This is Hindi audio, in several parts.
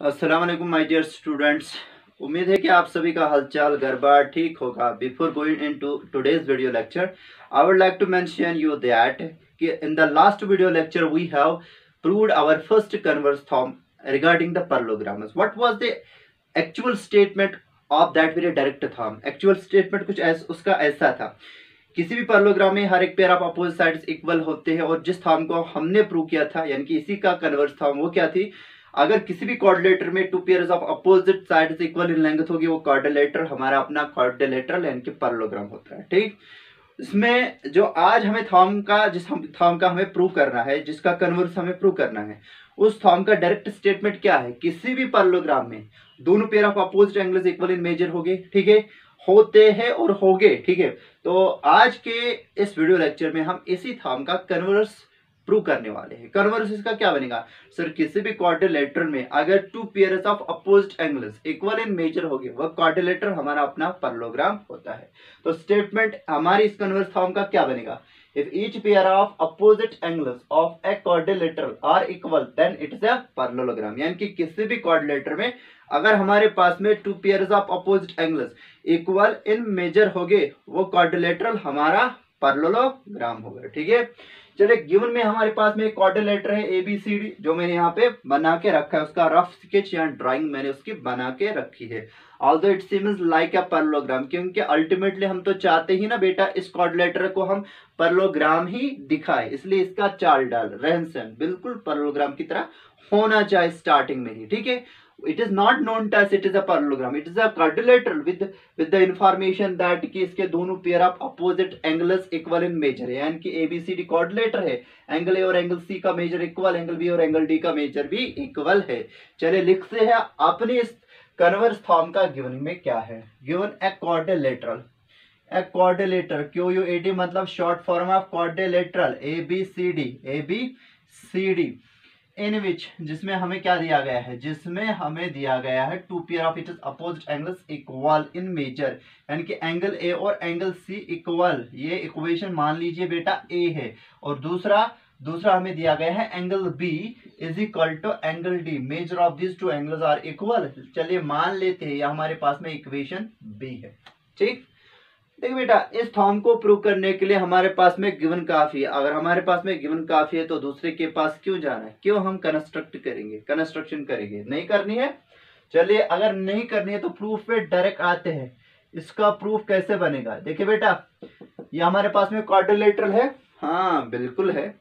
वालेकुम माय डियर स्टूडेंट्स उम्मीद है कि आप सभी का हालचाल घर बार ठीक होगा। Before going into today's video lecture I would like to mention you that कि in the last video lecture we have proved our first converse theorem regarding the parallelograms what was the actual statement of that very direct thumb? Actual statement कुछ ऐस, उसका ऐसा था। किसी भी पैरलोग्राम में हर एक pair of opposite sides equal होते हैं और जिस थॉर्म को हमने प्रूव किया था यानी कि इसी का कन्वर्स थॉर्म वो क्या थी? अगर किसी भी कॉर्डिलेटर में two pair of opposite sides equal in length होगी, वो कॉर्डिलेटर हमारा अपना कॉर्डिलेटर यानी कि पैरलोग्राम होता है, ठीक? इसमें जो आज हमें थॉर्म का, जिस हम थॉर्म का हमें प्रूव करना है, जिसका कन्वर्स हमें प्रूव करना है, उस थॉर्म का डायरेक्ट स्टेटमेंट क्या है? किसी भी पैरलोग्राम में दोनों pair of opposite angles equal in measure होंगे, ठीक है? होते हैं और होगे, ठीक है? तो आज के इस वीडियो लेक्चर में हम इसी थॉर्म का कन्वर्स प्रूव करने वाले हैं। कन्वर्स इसका क्या बनेगा? सर किसी भी क्वाड्रिलेटर में अगर two pairs of opposite angles equal in measure होगी वह क्वाड्रिलेटर हमारा अपना परलोग्राम होता है। तो स्टेटमेंट हमारी इस कन्वर्स फॉर्म का क्या बनेगा? If each pair of opposite angles of a quadrilateral are equal, then it is a parallelogram. यानी कि किसी भी quadrilateral में अगर हमारे पास में two pairs of opposite angles equal in measure होगे वो क्वाड्रिलेटरल हमारा परलोग्राम होगा ठीक है? चलिए गिवन में हमारे पास में क्वाड्रिलेटर है ए बी सी डी जो मैंने यहाँ पे बना के रखा है, उसका रफ स्केच या ड्राइंग मैंने उसकी बना के रखी है। Although it seems like a parallelogram क्योंकि अल्टीमेटली हम तो चाहते ही ना बेटा, इस क्वाड्रिलेटर को हम परलोग्राम ही दिखाए, इसलिए इसका चाल डाल, रहन सहन, बिल्कुल परलोग्राम की तरह होना चाहिए स्टार्टिंग में ही, ठीक है? It is not known as it is a parallelogram. It is a quadrilateral with with the information that कि इसके दोनों pair of opposite angles equal in measure है। यानी कि एबीसीडी क्वाड्रिलेटर है। एंगल ए और एंगल सी का मेजर इक्वल एंगल बी और एंगल डी का मेजर भी इक्वल है। चलिए लिखते हैं अपने इस कन्वर्स फॉर्म का गिवन में क्या है। Given a quadrilateral a quadrilateral Q? U A D मतलब short form of quadrilateral A B C D A B C D in which जिसमें हमें क्या दिया गया है? जिसमें हमें दिया गया है two pair of it opposite angles equal in measure यानी कि एंगल ए और एंगल सी इक्वल ये इक्वेशन मान लीजिए बेटा ए है। और दूसरा दूसरा हमें दिया गया है angle B is equal to angle D measure of this two angles are equal चलिए मान लेते हैं या हमारे पास में इक्वेशन बी है। ठीक? देखिए बेटा, इस थॉर्म को प्रूव करने के लिए हमारे पास में गिवन काफ़ी है। अगर हमारे पास में गिवन काफ़ी है तो दूसरे के पास क्यों जाना है? क्यों हम कंस्ट्रक्ट करेंगे? कंस्ट्रक्शन करेंगे। नहीं करनी है? चलिए, अगर नहीं करनी है तो प्रूफ पे डायरेक्ट आते हैं। इसका प्रूफ कैसे बनेगा? देखिए बेटा, ये हमारे पास में क्वाड्रिलेटरल है। हाँ बिल्कुल है।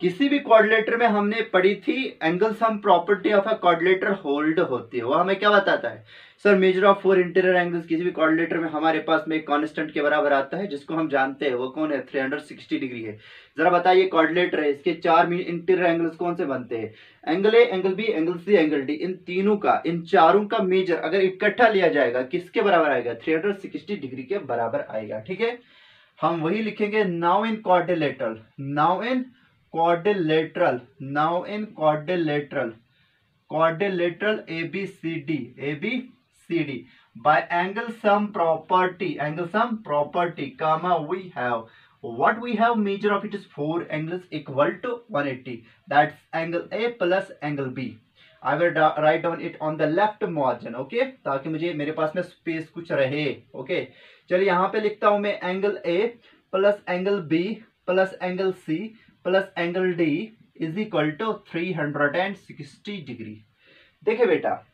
किसी भी क्वाड्रिलेटर में हमने पढ़ी थी angle sum property of a quadrilateral hold होती है। वो हमें क्या बताता है? Sir measure of four interior angles किसी भी क्वाड्रिलेटर में हमारे पास में एक कांस्टेंट के बराबर आता है, जिसको हम जानते हैं, वो कौन है? 360 डिग्री है। जरा बताइए क्वाड्रिलेटर है, इसके चार इंटीरियर एंगल्स कौन से बनते हैं? Angle A angle B angle C angle D इन तीनों का, इन चारों का मेजर अगर इकट्ठा लिया जाएगा, किसके बराबर आएगा? थ्री डिग्री के बराबर आएगा, ठीक है? हम वही लिखेंगे now in quadrilateral now in quadrilateral now in quadrilateral quadrilateral A B C D A quadrilateral abcd abcd by angle sum property angle sum property comma we have what we have measure of it is four angles equal to 180 that's angle a plus angle b I will write down it on the left margin okay ताकि मुझे मेरे पास में स्पेस कुछ रहे okay चलिए यहाँ पे लिखता हूँ मैं angle A plus angle B plus angle C D is equal to three hundred and sixty देखिए बेटा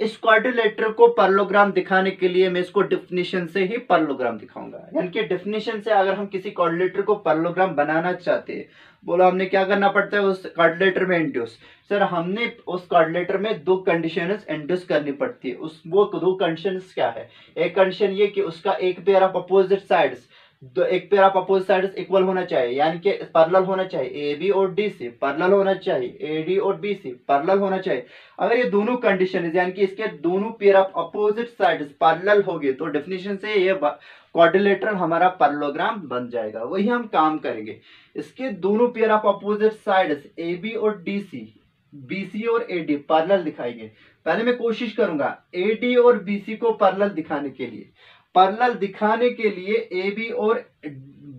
इस क्वाड्रिलेटर को पर्लोग्राम दिखाने के लिए मैं इसको डेफिनेशन से ही परलोग्राम दिखाऊँगा। यानी कि डेफिनेशन से अगर हम किसी क्वाड्रिलेटर को पर्लोग्राम बनाना चाहते हैं बोलो हमने क्या करना पड़ता है उस क्वाड्रिलेटर में इंड्यूस सर हमने उस क्वाड्रिलेटर में दो कंडीशन इंड्यूस करनी पड़ती है। उस वो दो कंडीशन क्या है? एक कंडीशन ये कि उसका एक पेयर ऑफ़ अपोजिट साइड्स तो एक pair of opposite side equal होना चाहिए, यानी कि पैरेलल होना चाहिए ए बी और डी सी पैरेलल होना चाहिए ए डी और बी सी पैरेलल होना चाहिए। अगर ये दोनों कंडीशन यानी कि इसके दोनों pair of opposite sides parallel होगी तो डेफिनेशन से ये क्वाड्रिलेटरल हमारा पैरेललोग्राम बन जाएगा। वही हम काम करेंगे। इसके दोनों pair of opposite side A B और डी सी बी सी और ए डी पैरेलल दिखाएँगे। पहले मैं कोशिश करूँगा ए डी और बी सी को पैरेलल दिखाने के लिए। पैरेलल दिखाने के लिए ए बी और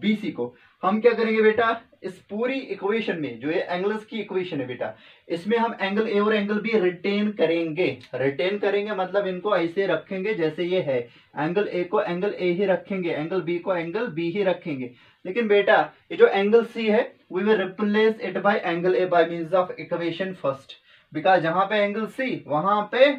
बीसी को। हम क्या करेंगे बेटा? इस पूरी इक्वेशन में, जो ये एंगल्स की इक्वेशन है बेटा, इसमें हम एंगल ए और एंगल बी रिटेन करेंगे। रिटेन करेंगे मतलब इनको ऐसे रखेंगे जैसे ये है। एंगल ए को एंगल ए ही रखेंगे एंगल बी को एंगल बी ही रखेंगे। लेकिन बेटा, ये जो एंगल सी है we will replace it by angle A by means of equation first because जहाँ पे एंगल सी वहाँ पे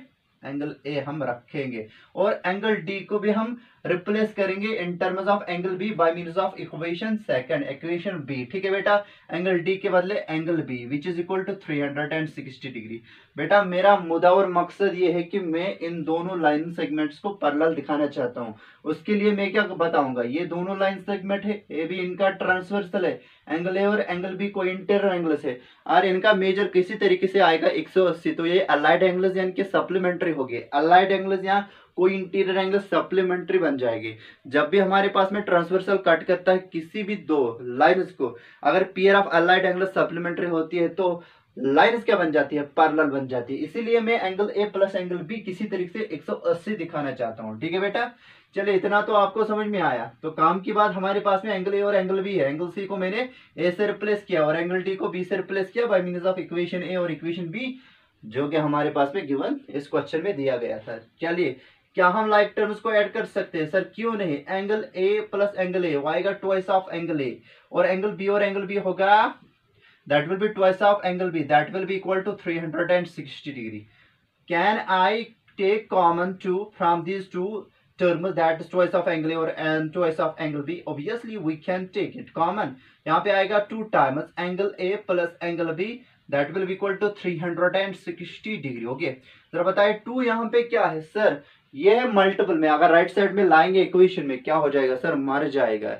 एंगल ए हम रखेंगे और एंगल डी को भी हम रिप्लेस करेंगे in terms of angle B by means of equation second equation B ठीक है बेटा? एंगल डी के बदले angle B which is equal to 360 degree बेटा, मेरा मुद्दा और मकसद ये है कि मैं इन दोनों लाइन सेगमेंट्स को पर्ल दिखाना चाहता हूँ। उसके लिए मैं क्या बताऊँगा? ये दोनों लाइन सेगमेंट है, ये भी इनका ट्रांसवर्सल है। एंगल ए और एंगल बी को इंटर एंगल्स है। और इनका मेजर किसी तरीके से आएगा 180 तो ये अलाइड एंगल्स यानी कि सप्लीमेंट्री हो गए अलाइड एंगल्स यहाँ कोई इंटीरियर एंगल सप्लीमेंट्री बन जाएगी। जब भी हमारे पास में ट्रांसवर्सल कट करता है किसी भी दो लाइन्स को, अगर pair of allied angle supplementary होती है तो लाइन्स क्या बन जाती है? पैरेलल बन जाती है। इसीलिए मैं angle A plus angle B किसी तरीके से 180 दिखाना चाहता हूँ। ठीक है बेटा? चलिए, इतना तो आपको समझ में आया। तो काम की बात हमारे पास में एंगल ए और एंगल बी है। एंगल सी को मैंने ए से रिप्लेस किया और एंगल डी को बी से रिप्लेस किया by means of equation A और इक्वेशन बी जो कि हमारे पास में गिवन इस क्वेश्चन में दिया गया था। चलिए, क्या हम लाइक टर्म्स को ऐड कर सकते हैं? सर क्यों नहीं? Angle A plus angle A वाइगा twice of angle A और एंगल बी और एंगल बी होगा? That will be twice of angle B that will be equal to 360 degree can I take common two from these two that is twice of angle A or and twice of angle B, obviously we can take it common. यहाँ पे आएगा two times angle A plus angle B that will be equal to 360 degree okay जरा बताइए टू यहाँ पे क्या है सर ये है मल्टीपल में, अगर राइट साइड में लाएँगे इक्वेशन में, क्या हो जाएगा सर मर जाएगा।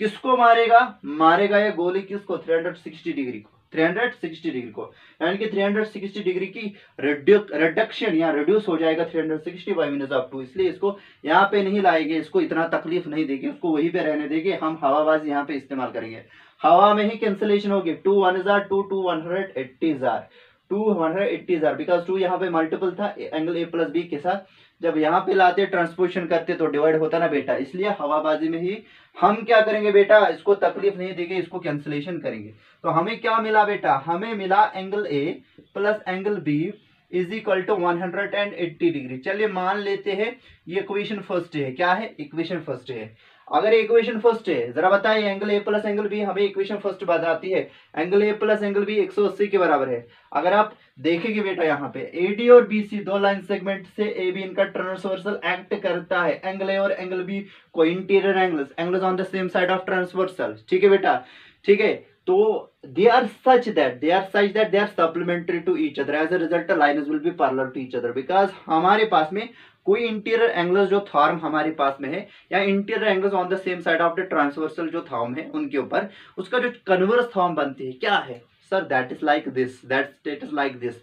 किसको मारेगा? मारेगा ये गोली किसको? 360 डिग्री को। 360 डिग्री को। यानी कि 360 डिग्री की रिडक्शन या रिड्यूस हो जाएगा 360 बाई मिनट ऑफ़ टू इसलिए इसको यहाँ पे नहीं लाएँगे, इसको इतना तकलीफ़ नहीं देगी, उसको वहीं पे रहने देंगे, हम हवाबाजी यहाँ पे इस्तेमाल करेंगे। हवा में ही कैंसिलेशन होगी। टू वन हज़ार two two one hundred eighty हज़ार टू हंड्रेड एट्टी हज़ार बिकॉज़ टू यहाँ पे मल्टीपल था एंगल ए प्लस बी के साथ। जब यहाँ पे लाते ट्रांसपोर्शन करते तो डिवाइड होता ना बेटा। इसलिए हवाबाजी में ही हम क्या करेंगे बेटा? इसको तकलीफ़ नहीं देंगे, इसको कैंसिलेशन करेंगे। तो हमें क्या मिला बेटा? हमें मिला angle A plus angle B is equal to one hundred and eighty degree चलिए मान लेते हैं, ये इक्वेशन फ़र्स्ट है। क्या है? इक्वेशन फ़र्स्ट है। अगर इक्वेशन फ़र्स्ट है, जरा बताइए angle A plus angle B हमें इक्वेशन फ़र्स्ट बताती है। Angle A plus angle B 180 के बराबर है। अगर आप देखेंगे बेटा यहाँ पे एडी और बीसी दो लाइन सेगमेंट से ए बी इनका ट्रांसवर्सल एक्ट करता है। एंगल ए और एंगल बी को interior angles angles on the same side of transversal ठीक है बेटा? ठीक है? तो they are such that they are such that they are supplementary to each other as a result lines will be parallel to each other because हमारे पास में कोई इंटीरियर एंगल्स जो थॉर्म हमारे पास में है, या interior angles on the same side of the transversal जो थॉर्म है, उनके ऊपर, उसका जो कन्वर्स थॉर्म बनती है, क्या है? Sir that is like this. That state is like this.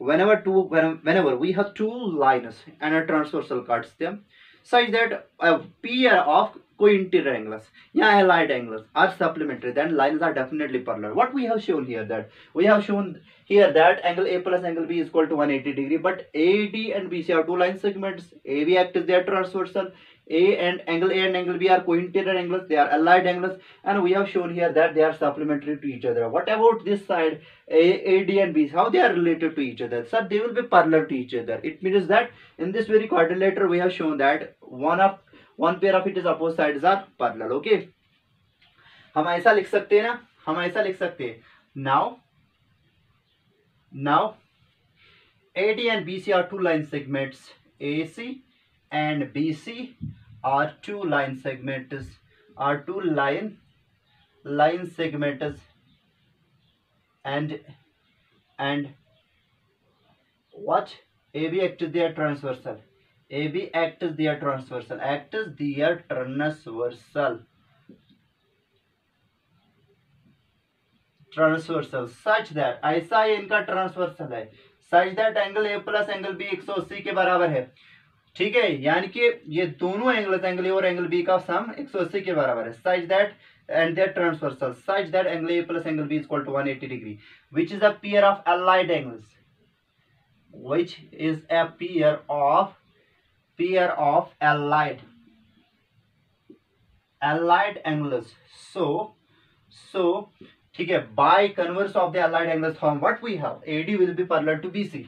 Whenever two whenever we have two lines and a transversal cuts them such that a pair co-interior angles yeah allied angles are supplementary. Then lines are definitely parallel. What we have shown here that we have shown here that angle a plus angle b is equal to 180 degree but ad and bc are two line segments ab act is their transversal. A and angle A and angle B are co-interior angles, they are allied angles and we have shown here that they are supplementary to each other. What about this side, A, AD and B, how they are related to each other? Sir, they will be parallel to each other. It means that in this very quadrilateral we have shown that one of one pair of it is opposite side are parallel okay हम ऐसा लिख सकते हैं ना? हम ऐसा लिख सकते हैं। Now now A D and B C are two line segment A C and B C are two line segment are two line line segment and and which A B act the transversal A B act is their transversal act is their transversal transversal such that ऐसा इनका ट्रांसवर्सल है। Such that angle A plus angle B एक सौ अस्सी के बराबर है। ठीक है? यानी कि ये दोनों एंगल एंगल ए और एंगल बी का सम एक सौ अस्सी के बराबर है। Such that and there transversal such that angle A plus angle B is equal to one eighty degree which is a pair of allied angles which is a pair of pair of allied allied angles. So so ठीक है by converse of the allied angles form what we have AD will be parallel to BC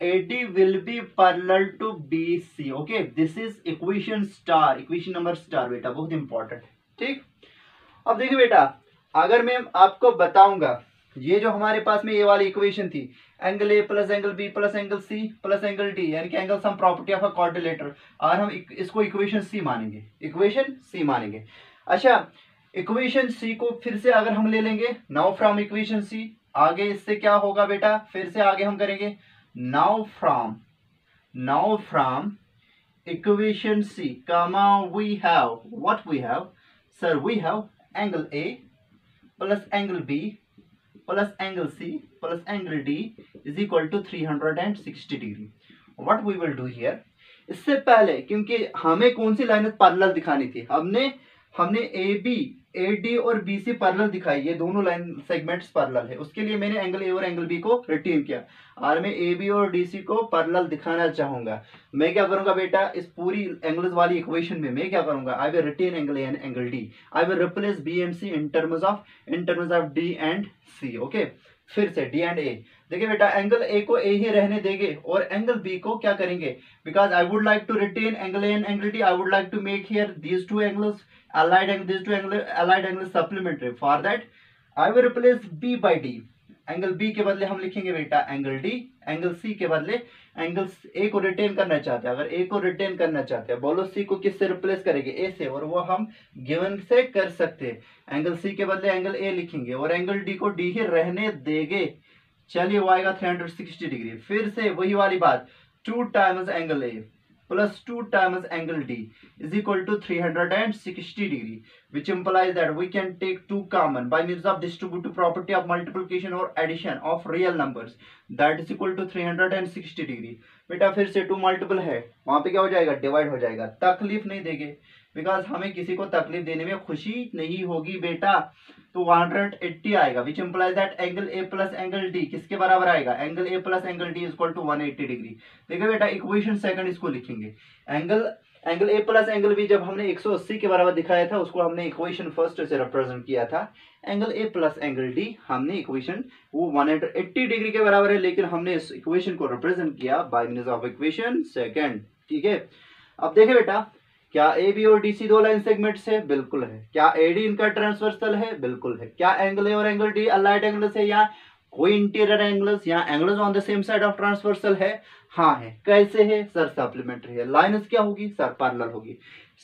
AD will be parallel to BC okay this is equation star equation number star बेटा, बहुत इंपॉर्टेंट ठीक? अब देखिए बेटा, अगर मैं आपको बताऊँगा ये जो हमारे पास में ये वाली इक्वेशन थी angle A plus angle B plus angle C plus angle D यानी कि angle sum property of a quadrilateral और हम इसको इक्वेशन सी मानेंगे इक्वेशन सी मानेंगे। अच्छा इक्वेशन सी को फिर से अगर हम ले लेंगे नाउ फ्रॉम इक्वेशन सी आगे इससे क्या होगा बेटा? फिर से आगे हम करेंगे now from now from equation C comma we have what we have sir we have angle A plus angle B plus angle C plus angle D is equal to 360 degree. What we will do here? इससे पहले क्योंकि हमें कौन सी लाइन पैरेलल दिखानी थी हमने हमने ए बी ए डी और बी सी पैरेलल दिखाई। ये दोनों लाइन सेगमेंट्स पैरेलल है। उसके लिए मैंने एंगल ए और एंगल बी को रिटेन किया। और मैं ए बी और डी सी को पैरेलल दिखाना चाहूँगा। मैं क्या करूँगा बेटा? इस पूरी एंगल्स वाली इक्वेशन में मैं क्या करूँगा? I will retain angle A and angle D I will replace B and C in terms of in terms of D and C okay फिर से डी एंड ए देखिए बेटा एंगल ए को ए ही रहने देंगे और एंगल बी को क्या करेंगे? Because I would like to retain angle A and angle D I would like to make here these two angles allied angle these two angle, allied angle supplementary. For that, i will replace b by d. Angle B के बदले हम लिखेंगे बेटा एंगल डी एंगल सी के बदले एंगल ए को रिटेन करना चाहते हैं। अगर ए को रिटेन करना चाहते हैं, बोलो सी को किससे रिप्लेस करेंगे? ए से, और वो हम गिवन से कर सकते हैं। एंगल सी के बदले एंगल ए लिखेंगे, और एंगल डी को डी ही रहने देंगे। चलिए, वो आएगा 360 डिग्री फिर से वही वाली बात two times angle A plus 2 times angle D is equal to 360 degree which implies that we can take 2 common by means of distributive property of multiplication or addition of real numbers that is equal to 360 degree बेटा फिर से 2 multiple है वहाँ पे क्या हो जाएगा divide हो जाएगा तकलीफ़ नहीं देंगे बिकॉज़ हमें किसी को तकलीफ़ देने में खुशी नहीं होगी, बेटा। तो 180 आएगा। Which implies that angle A plus angle D किसके बराबर आएगा? Angle A plus angle D equal to 180 degree देखिए बेटा इक्वेशन सेकंड इसको लिखेंगे। Angle angle A plus angle B जब हमने 180 के बराबर दिखाया था, उसको हमने इक्वेशन फ़र्स्ट से रिप्रेजेंट किया था। Angle A plus angle D हमने इक्वेशन वो 180 डिग्री के बराबर है, लेकिन हमने इस इक्वेशन को रिप्रेजेंट किया by means of equation second ठीक है? अब देखे बेटा क्या ए बी और डी सी दो लाइन सेगमेंट है? बिल्कुल है। क्या ए डी इनका ट्रांसवर्सल है? बिल्कुल है। क्या एंगल ए और एंगल डी अलाइट एंगल्स है या कोई इंटीरियर एंगल्स या angles on the same side of transversal है? हाँ है। कैसे है? सर सप्लीमेंट्री है। लाइन्स क्या होगी? सर पैरेलल होगी।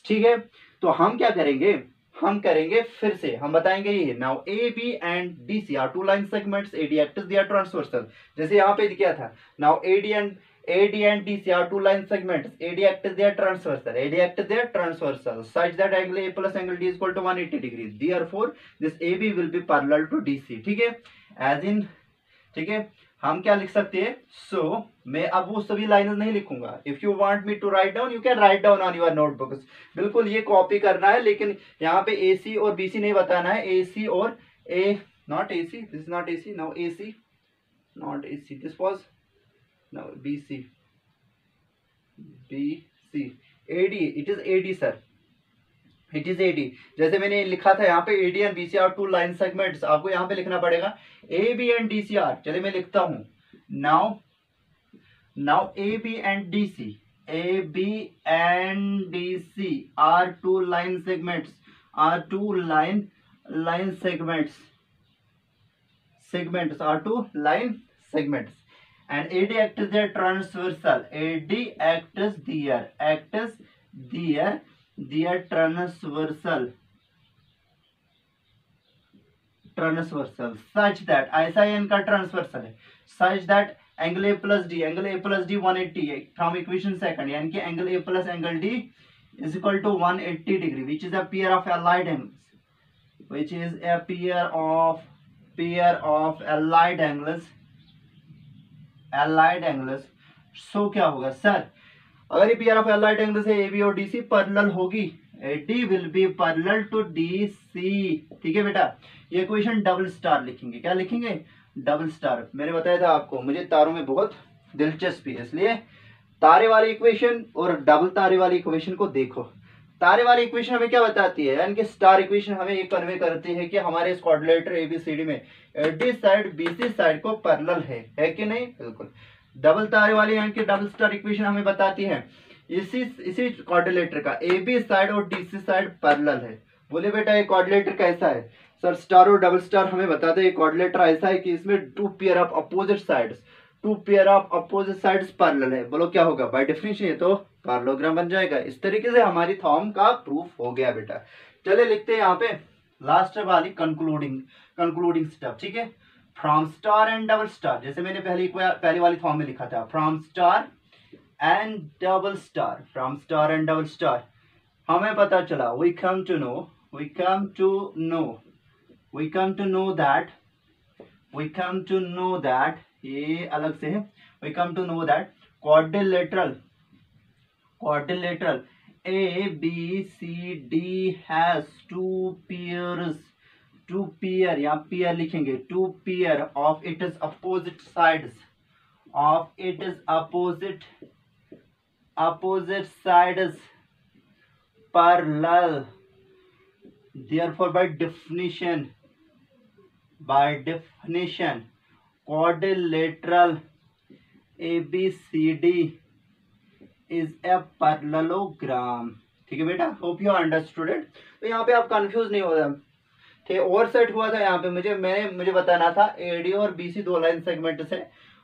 ठीक है? तो हम क्या करेंगे? हम करेंगे फिर से। हम बताएँगे ये। Now A B and D C are two line segments A D acts दिया ट्रांसवर्सल जैसे यहाँ पे किया था। Now A D and AD and DC are two line segments. AD act is their transversal. AD act is their transversal such that angle A plus angle D is equal to 180 degrees. Therefore, this AB will be parallel to DC. ठीक है As in ठीक है हम क्या लिख सकते हैं so, मैं अब वो सभी लाइनें नहीं लिखूँगा if you want me to write down you can write down on your notebook बिल्कुल ये कॉपी करना है लेकिन यहाँ पे सी और सी नहीं बताना है सी और C this not A C now A C not A C this was now BC BC AD it is AD sir. It is AD जैसे मैंने लिखा था यहाँ पे AD and BC are two line segments आपको यहाँ पे लिखना पड़ेगा। A B and D C are चलिए मैं लिखता हूँ। Now now A B and D C A B and D C are two line segments are two line line segments segments are two line segments. and AD act is their transversal. AD act is their act is their their transversal. Transversal such that ऐसा ही इनका ट्रांसवर्सल है such that angle A plus D angle A plus D one eighty from equation second यानी कि angle A plus angle D is equal to one eighty degree which is uh of allied angles which is uh of pair of allied angles allied angles so क्या होगा? सर अगर ये पीआर ऑफ़ एलाइड एंगल्स है ए बी और डी सी पैरेलल होगी। D will be parallel to D C ठीक है बेटा? ये क्वेश्चन डबल स्टार लिखेंगे। क्या लिखेंगे? डबल स्टार मैंने बताया था आपको, मुझे तारों में बहुत दिलचस्पी है, इसलिए तारे वाली इक्वेशन और डबल तारे वाली इक्वेशन को देखो। तारे वाली इक्वेशन हमें क्या बताती है? यानी कि स्टार इक्वेशन हमें ये कन्वे करती है कि हमारे इस एबीसीडी में एडी साइड बीसी साइड को पैरेलल है। है कि नहीं? बिल्कुल। डबल तारे वाली यानी कि डबल स्टार इक्वेशन हमें बताती है। इसी इसी कोऑर्डिनेटर का ए बी साइड और डीसी साइड पैरेलल है। बोले बेटा, ये कोऑर्डिनेटर कैसा है? सर स्टार और डबल स्टार हमें बताते हैं कोऑर्डिनेटर ऐसा है कि इसमें two pair of opposite sides two pair of opposite sides parallel है। बोलो, क्या होगा? बाय डेफिनेशन ये तो पैरेललोग्राम बन जाएगा। इस तरीके से हमारी थॉर्म का प्रूफ हो गया बेटा। चले, लिखते हैं यहाँ पे। लास्ट वाली कंक्लूडिंग कंक्लूडिंग स्टेप ठीक है? From star and double star जैसे मैंने पहली पहली वाली फॉर्म में लिखा था। From star and double star from star and double star हमें पता चला we come to know we come to know we come to know that we come to know that ये अलग से है। We come to know that quarrel quarrel a b c d has to pierce to pier यहाँ पियर लिखेंगे two pair of it is opposite sides of it is opposite opposite sides पर लल therefore by definition by definition quadrilateral ABCD is a parallelogram. ठीक है बेटा? होप यू अंडरस्टूड इट तो यहाँ पे आप कंफ्यूज नहीं हो रहे थे ओवर सेट हुआ था यहाँ पे मुझे। मैंने, मुझे बताना था एडी और बीसी दो लाइन सेगमेंट से।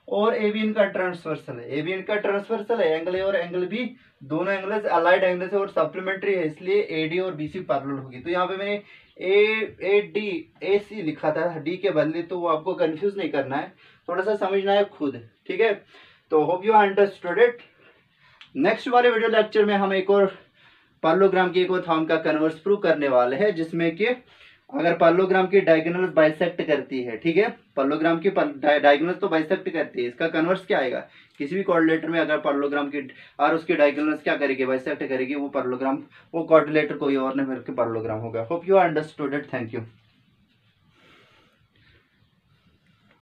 और एवीएन का ट्रांसवर्सल है। एवीएन का ट्रांसवर्सल है। एंगल ए और एंगल बी दोनों एंगल अलाइड एंगल से और सप्लीमेंट्री है, इसलिए एडी और बीसी पैरेलल होगी। तो यहाँ पे मैंने A A D A C लिखा था डी के बदले तो वो आपको कंफ्यूज नहीं करना है। थोड़ा सा समझना है खुद, ठीक है? तो hope you understood it next वाले वीडियो लेक्चर में हम एक और पार्लोग्राम की एक और थॉम का कन्वर्स प्रूव करने वाले हैं, जिसमें कि अगर पार्लोग्राम की डायगोनल बाइसेक्ट करती है, ठीक है? पल्लोग्राम की डायगोनल तो बाइसेक्ट करती है। इसका कन्वर्स क्या आएगा? किसी भी कॉर्डिलेटर में अगर पार्लोग्राम की और उसकी डायगोनल क्या करेगी? बाइसेक्ट करेगी, वो पार्लोग्राम वो कॉर्डिलेटर कोई और नहीं मिलकर पार्लोग्राम होगा। Hope you understood it thank you